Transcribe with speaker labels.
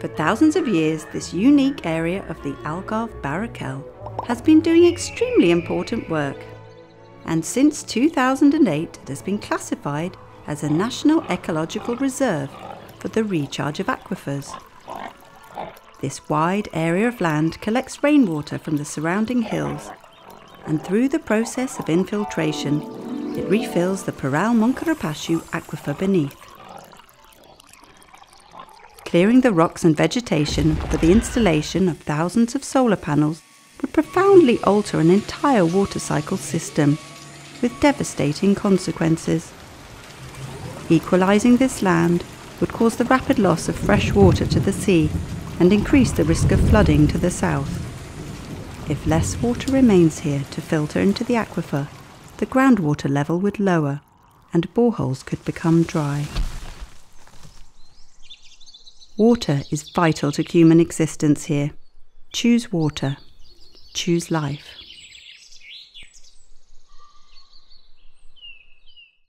Speaker 1: For thousands of years, this unique area of the Algarve Barrocal has been doing extremely important work. And since 2008, it has been classified as a National Ecological Reserve for the recharge of aquifers. This wide area of land collects rainwater from the surrounding hills, and through the process of infiltration, it refills the Peral Moncarapacho aquifer beneath. Clearing the rocks and vegetation for the installation of thousands of solar panels would profoundly alter an entire water cycle system with devastating consequences. Equalising this land would cause the rapid loss of fresh water to the sea and increase the risk of flooding to the south. If less water remains here to filter into the aquifer, the groundwater level would lower and boreholes could become dry. Water is vital to human existence here. Choose water. Choose life.